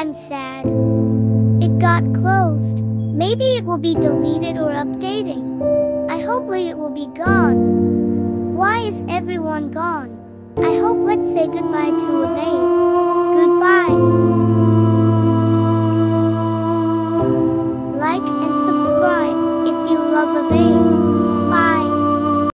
I'm sad. It got closed. Maybe it will be deleted or updating. I hopefully it will be gone. Why is everyone gone? I hope let's say goodbye to a. Goodbye. Like and subscribe if you love a.